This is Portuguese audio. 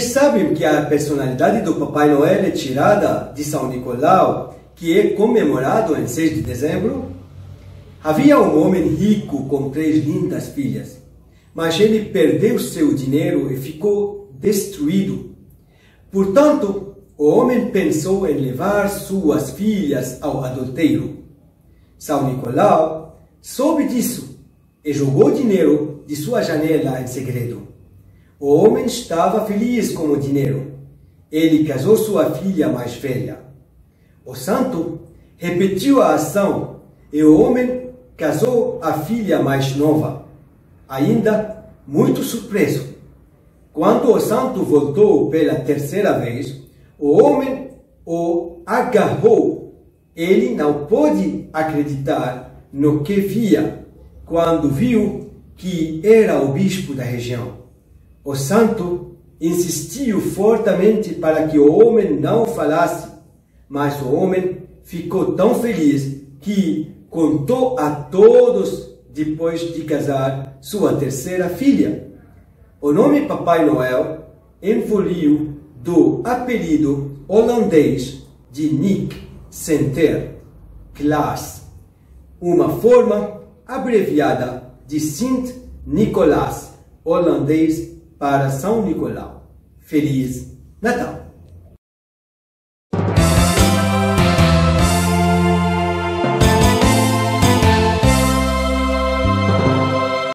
sabem que a personalidade do Papai Noel é tirada de São Nicolau, que é comemorado em 6 de dezembro? Havia um homem rico com três lindas filhas, mas ele perdeu seu dinheiro e ficou destruído. Portanto, o homem pensou em levar suas filhas ao adultério. São Nicolau soube disso e jogou dinheiro de sua janela em segredo. O homem estava feliz com o dinheiro. Ele casou sua filha mais velha. O santo repetiu a ação e o homem casou a filha mais nova, ainda muito surpreso. Quando o santo voltou pela terceira vez, o homem o agarrou. Ele não pôde acreditar no que via quando viu que era o bispo da região. O santo insistiu fortemente para que o homem não falasse, mas o homem ficou tão feliz que contou a todos depois de casar sua terceira filha. O nome Papai Noel evoluiu do apelido holandês de Nick Center Klaas, uma forma abreviada de Sint Nicolaas, holandês para São Nicolau. Feliz Natal!